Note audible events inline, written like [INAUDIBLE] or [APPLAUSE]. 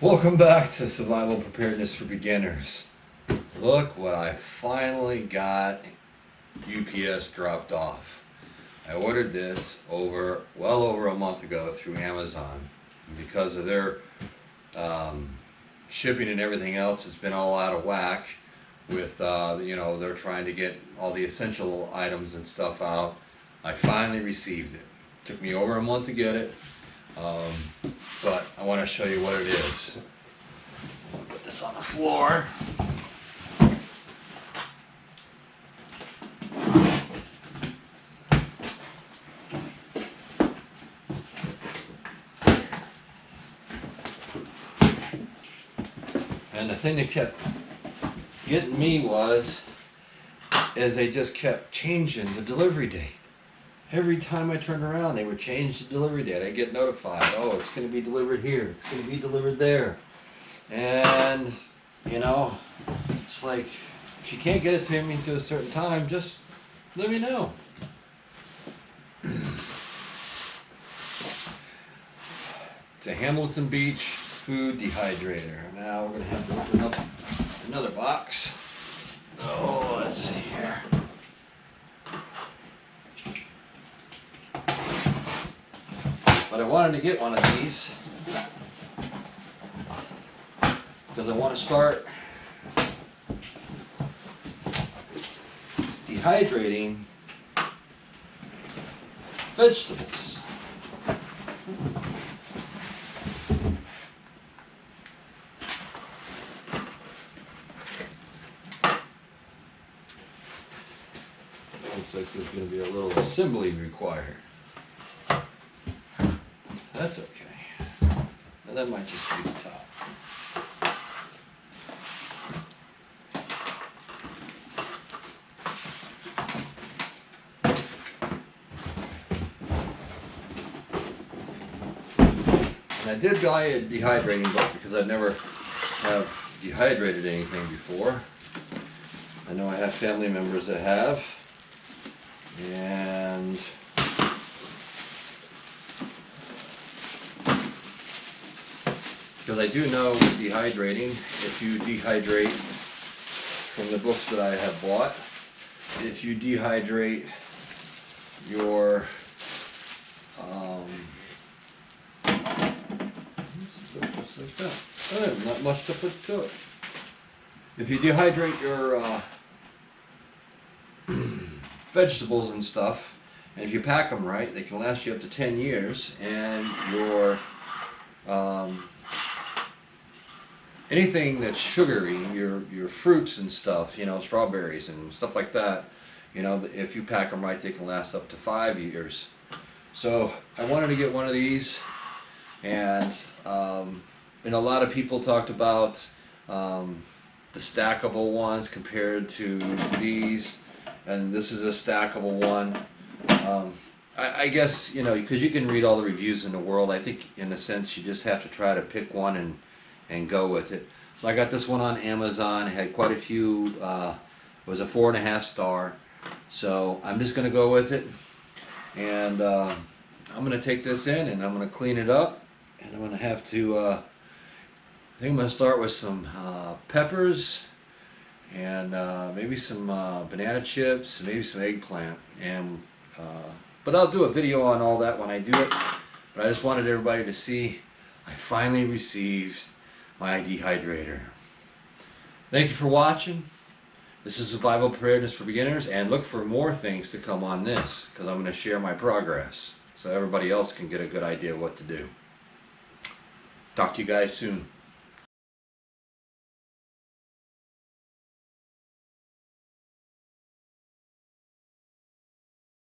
Welcome back to Survival Preparedness for Beginners. Look what I finally got UPS dropped off. I ordered this over, well over a month ago through Amazon. Because of their um, shipping and everything else, it's been all out of whack with, uh, you know, they're trying to get all the essential items and stuff out. I finally received it. Took me over a month to get it. Um, I want to show you what it is. Put this on the floor. And the thing that kept getting me was, is they just kept changing the delivery date. Every time I turned around, they would change the delivery date. I get notified, oh, it's going to be delivered here, it's going to be delivered there. And, you know, it's like, if you can't get it to me to a certain time, just let me know. [CLEARS THROAT] It's a Hamilton Beach food dehydrator. Now we're going to have to open up another box. Oh, let's see here. But I wanted to get one of these because I want to start dehydrating vegetables. Looks like there's going to be a little assembly required. That's okay. And that might just be the top. And I did buy a dehydrating book because I've never have dehydrated anything before. I know I have family members that have. And Because I do know with dehydrating, if you dehydrate, from the books that I have bought, if you dehydrate your, um, just like that. Oh, not much to put to it. If you dehydrate your, uh, [CLEARS THROAT] vegetables and stuff, and if you pack them right, they can last you up to 10 years, and your, um, anything that's sugary, your your fruits and stuff, you know, strawberries and stuff like that, you know, if you pack them right, they can last up to five years. So I wanted to get one of these, and um, and a lot of people talked about um, the stackable ones compared to these, and this is a stackable one. Um, I, I guess you know because you can read all the reviews in the world. I think in a sense you just have to try to pick one and and go with it. So I got this one on Amazon. It had quite a few. Uh, it was a four and a half star. So I'm just gonna go with it, and uh, I'm gonna take this in and I'm gonna clean it up, and I'm gonna have to. Uh, I think I'm gonna start with some uh, peppers, and uh, maybe some uh, banana chips, maybe some eggplant, and. But I'll do a video on all that when I do it. But I just wanted everybody to see I finally received my dehydrator. Thank you for watching. This is Survival Preparedness for Beginners and look for more things to come on this because I'm going to share my progress so everybody else can get a good idea what to do. Talk to you guys soon.